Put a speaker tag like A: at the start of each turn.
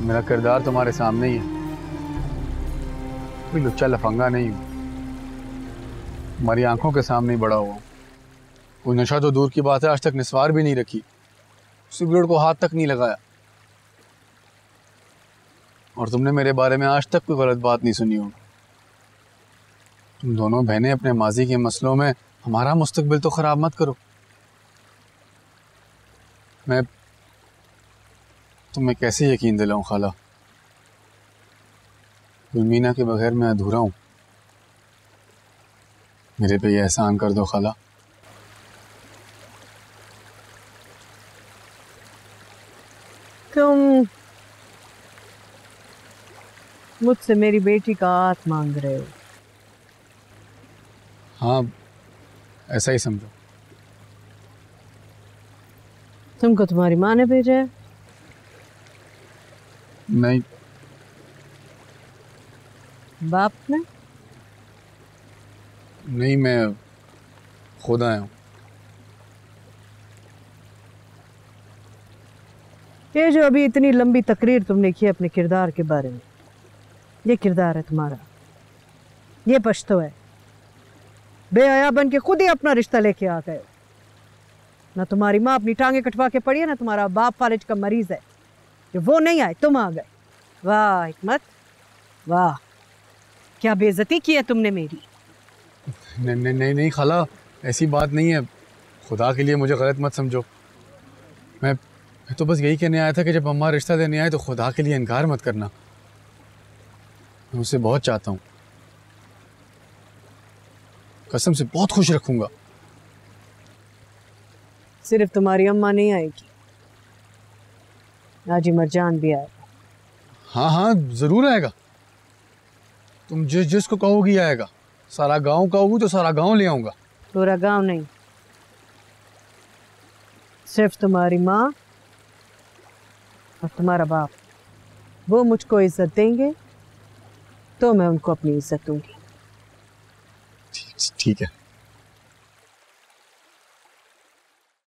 A: मेरा किरदार तुम्हारे सामने ही है। कोई लुच्चा लफंगा नहीं हूँ। हमारी आँखों के सामने ही बड़ा हुआ कोई नशा तो दूर की बात है, आज तक निस्वार भी नहीं रखी। सिगरेट को हाथ तक नहीं लगाया। और तुमने मेरे बारे में आज तक कोई गलत बात नहीं सुनी होगी। तुम दोनों बहनें अपने माजी के मसलों में, हमारा मुस्तकबिल तो ख़राब मत करो। मैं तुम्हें कैसे यकीन दिलाऊं खाला? मीना के बगैर मैं अधूरा हूँ। मेरे पे ये एहसान कर दो खाला।
B: तुम मुझसे मेरी बेटी का हाथ मांग रहे हो।
A: हाँ ऐसा ही समझो।
B: तुमको तुम्हारी माँ ने भेजा है?
A: नहीं।
B: बाप ने?
A: नहीं मैं खुद आया हूँ।
B: ये जो अभी इतनी लंबी तकरीर तुमने की अपने किरदार के बारे में ये किरदार है तुम्हारा। ये पछतो है। बेहया बन के खुद ही अपना रिश्ता लेके आ गए ना तुम्हारी माँ अपनी टांगे कटवा के पड़ी है ना तुम्हारा बाप फालिज का मरीज़ है। कि वो नहीं आए तुम आ गए। वाह हिकमत। वाह क्या बेइज्जती की है तुमने मेरी?
A: नहीं नहीं नहीं नहीं खाला ऐसी बात नहीं है। खुदा के लिए मुझे गलत मत समझो। मैं मैं तो बस यही कहने आया था कि जब अम्मा रिश्ता देने आए तो खुदा के लिए इनकार मत करना। मैं उसे बहुत चाहता हूँ। कसम से बहुत खुश रखूँगा।
B: सिर्फ़ तुम्हारी अम्मा नहीं आएगी। हाजी मरजान भी आएगा
A: हाँ हाँ ज़रूर आएगा। तुम जिस जिसको कहोगी आएगा। सारा गाँव कहोगी तो सारा गाँव ले आऊँगा।
B: पूरा गाँव नहीं। सिर्फ़ तुम्हारी माँ और तुम्हारा बाप। वो मुझको इज़्ज़त देंगे तो मैं उनको अपनी इज़्ज़त दूँगी।
A: ठीक ठीक है।